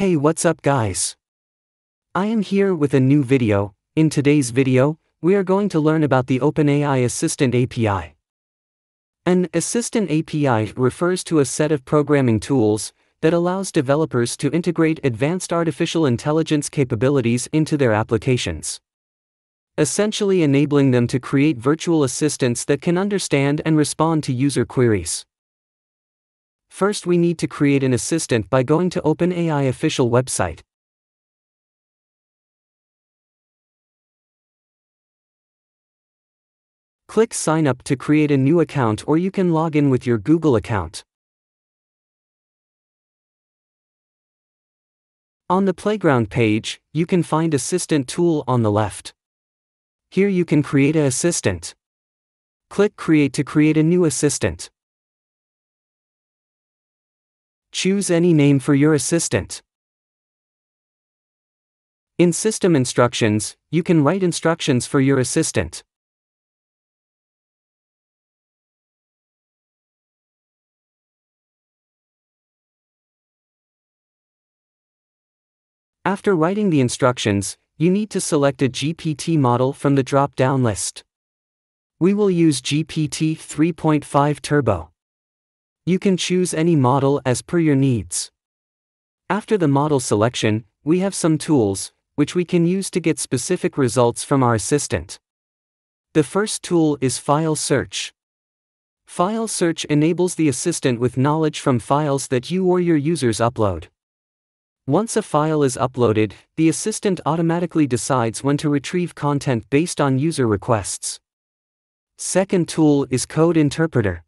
Hey what's up guys? I am here with a new video, in today's video, we are going to learn about the OpenAI Assistant API. An Assistant API refers to a set of programming tools that allows developers to integrate advanced artificial intelligence capabilities into their applications. Essentially enabling them to create virtual assistants that can understand and respond to user queries. First we need to create an assistant by going to OpenAI official website. Click Sign Up to create a new account or you can log in with your Google account. On the Playground page, you can find Assistant tool on the left. Here you can create a assistant. Click Create to create a new assistant. Choose any name for your assistant. In System Instructions, you can write instructions for your assistant. After writing the instructions, you need to select a GPT model from the drop-down list. We will use GPT 3.5 Turbo. You can choose any model as per your needs. After the model selection, we have some tools, which we can use to get specific results from our assistant. The first tool is File Search. File Search enables the assistant with knowledge from files that you or your users upload. Once a file is uploaded, the assistant automatically decides when to retrieve content based on user requests. Second tool is Code Interpreter.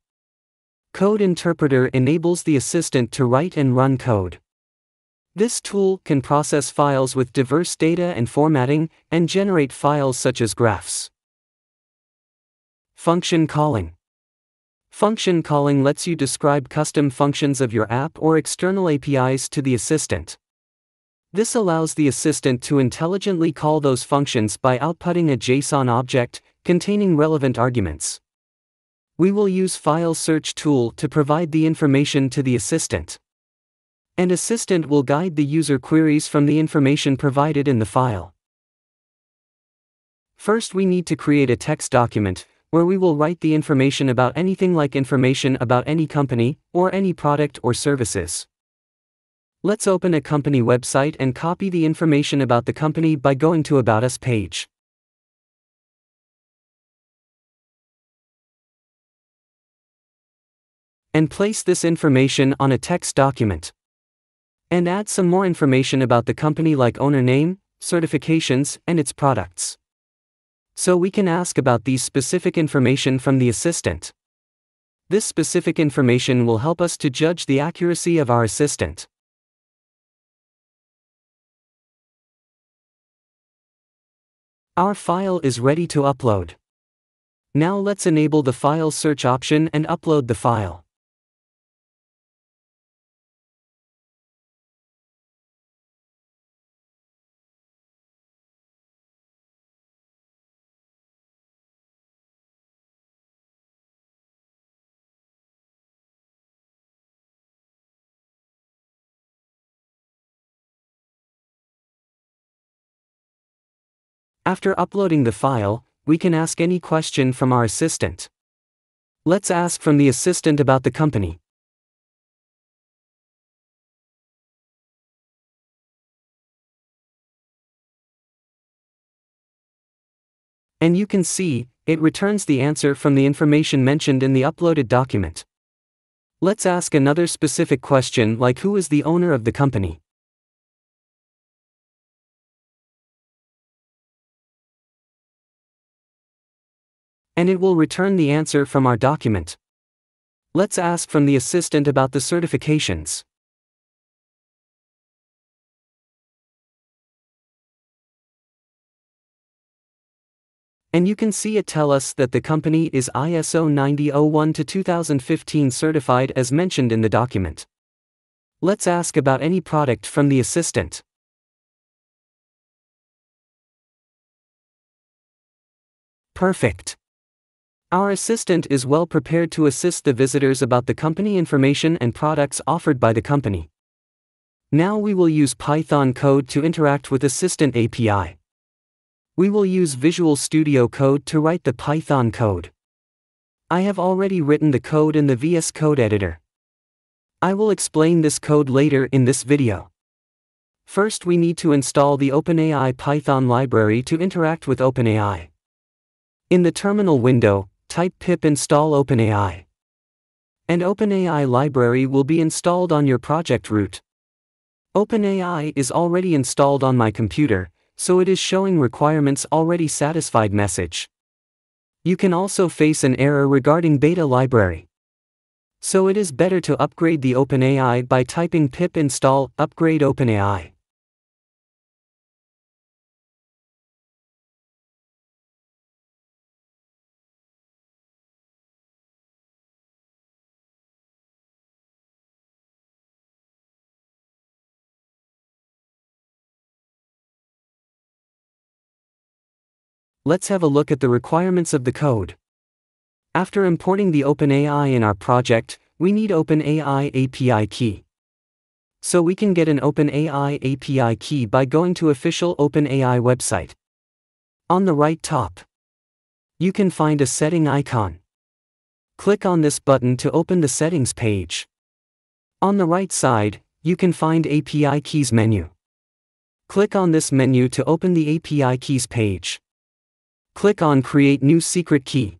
Code Interpreter enables the assistant to write and run code. This tool can process files with diverse data and formatting, and generate files such as graphs. Function calling. Function calling lets you describe custom functions of your app or external APIs to the assistant. This allows the assistant to intelligently call those functions by outputting a JSON object containing relevant arguments. We will use File Search tool to provide the information to the assistant. And assistant will guide the user queries from the information provided in the file. First we need to create a text document, where we will write the information about anything like information about any company, or any product or services. Let's open a company website and copy the information about the company by going to About Us page. And place this information on a text document. And add some more information about the company like owner name, certifications, and its products. So we can ask about these specific information from the assistant. This specific information will help us to judge the accuracy of our assistant. Our file is ready to upload. Now let's enable the file search option and upload the file. After uploading the file, we can ask any question from our assistant. Let's ask from the assistant about the company. And you can see, it returns the answer from the information mentioned in the uploaded document. Let's ask another specific question like who is the owner of the company. And it will return the answer from our document. Let's ask from the assistant about the certifications. And you can see it tell us that the company is ISO 9001 to 2015 certified as mentioned in the document. Let's ask about any product from the assistant. Perfect. Our assistant is well prepared to assist the visitors about the company information and products offered by the company. Now we will use Python code to interact with Assistant API. We will use Visual Studio Code to write the Python code. I have already written the code in the VS Code editor. I will explain this code later in this video. First we need to install the OpenAI Python library to interact with OpenAI. In the terminal window, type pip install OpenAI. And OpenAI library will be installed on your project root. OpenAI is already installed on my computer, so it is showing requirements already satisfied message. You can also face an error regarding beta library. So it is better to upgrade the OpenAI by typing pip install upgrade OpenAI. Let's have a look at the requirements of the code. After importing the OpenAI in our project, we need OpenAI API key. So we can get an OpenAI API key by going to official OpenAI website. On the right top, you can find a setting icon. Click on this button to open the settings page. On the right side, you can find API keys menu. Click on this menu to open the API keys page. Click on Create New Secret Key.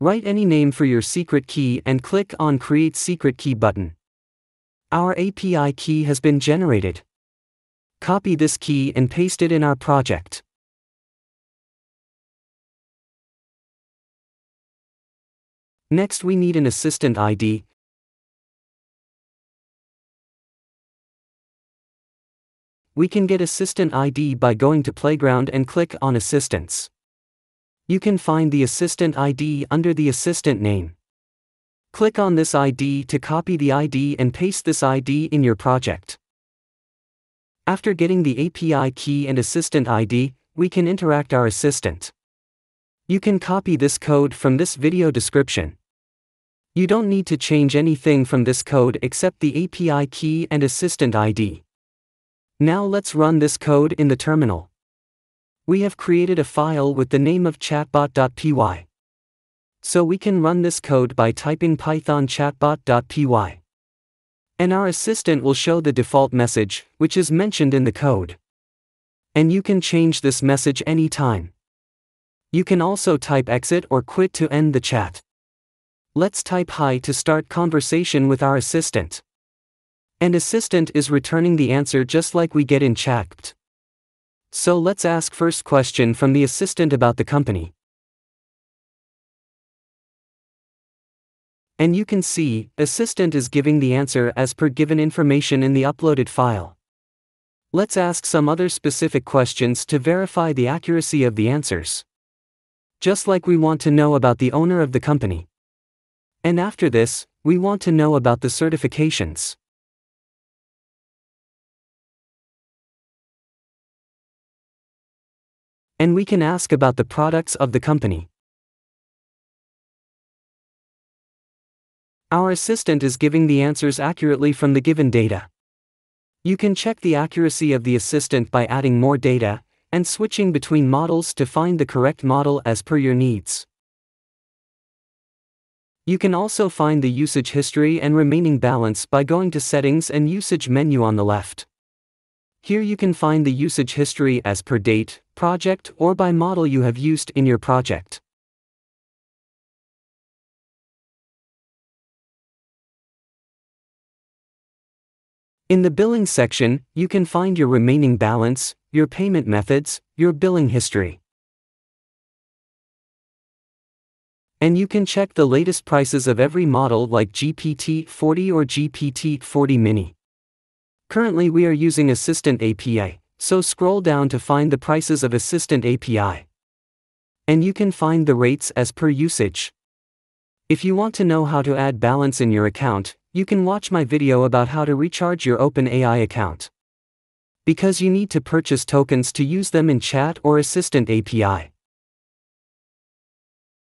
Write any name for your secret key and click on Create Secret Key button. Our API key has been generated. Copy this key and paste it in our project. Next we need an assistant ID. We can get assistant ID by going to Playground and click on Assistants. You can find the assistant ID under the assistant name. Click on this ID to copy the ID and paste this ID in your project. After getting the API key and assistant ID, we can interact our assistant. You can copy this code from this video description. You don't need to change anything from this code except the API key and assistant ID. Now let's run this code in the terminal. We have created a file with the name of chatbot.py. So we can run this code by typing python chatbot.py. And our assistant will show the default message, which is mentioned in the code. And you can change this message anytime. You can also type exit or quit to end the chat. Let's type hi to start conversation with our assistant. And assistant is returning the answer just like we get in chat. So let's ask first question from the assistant about the company. And you can see, assistant is giving the answer as per given information in the uploaded file. Let's ask some other specific questions to verify the accuracy of the answers. Just like we want to know about the owner of the company. And after this, we want to know about the certifications. And we can ask about the products of the company. Our assistant is giving the answers accurately from the given data. You can check the accuracy of the assistant by adding more data and switching between models to find the correct model as per your needs. You can also find the usage history and remaining balance by going to Settings and Usage menu on the left. Here you can find the usage history as per date, project or by model you have used in your project. In the billing section, you can find your remaining balance, your payment methods, your billing history. And you can check the latest prices of every model like GPT-4o or GPT-4o mini. Currently we are using Assistant API, so scroll down to find the prices of Assistant API. And you can find the rates as per usage. If you want to know how to add balance in your account, you can watch my video about how to recharge your OpenAI account. Because you need to purchase tokens to use them in chat or Assistant API.